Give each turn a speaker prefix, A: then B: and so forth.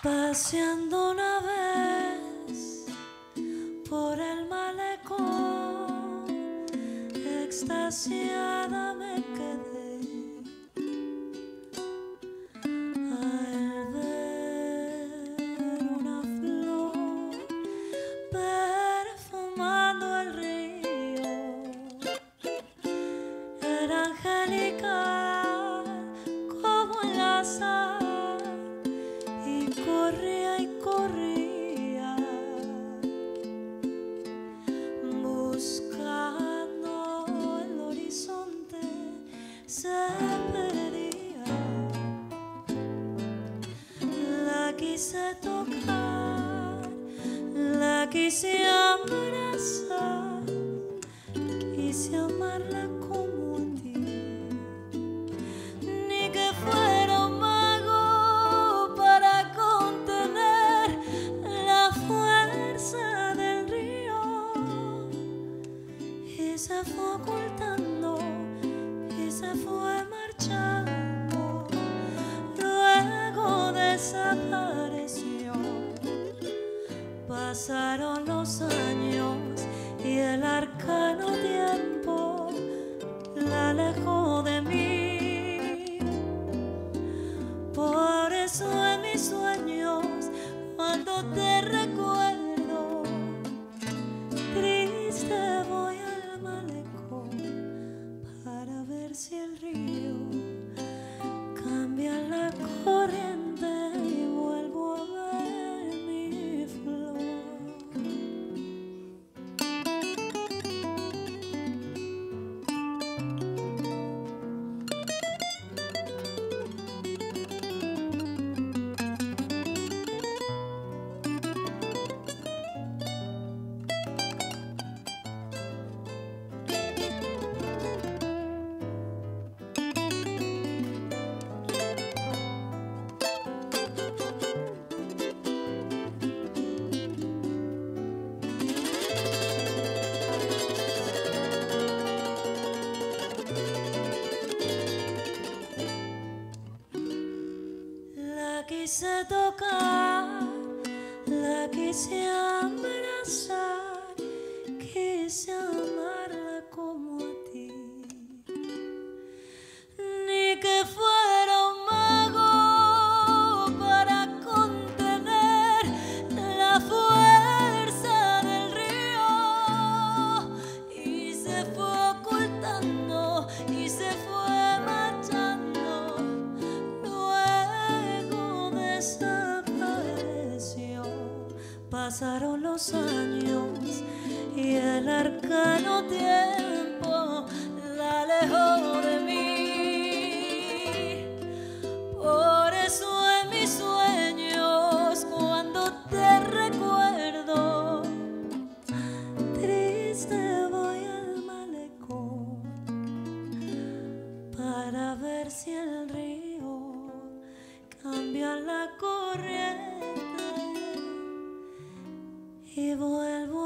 A: Paseando una vez por el malecón, extasiada me quedé al ver una flor perfumando el río. Era angelical como el azar quise tocar la quise abrazar quise amarla como a ti ni que fuera un mago para contener la fuerza del río. Y se fue ocultando y se fue marchando luego desapareció pasaron los años y el arcano quise tocar, la quise abrazar, quise amarla como Pasaron los años y el arcano tiempo la alejó de vuelvo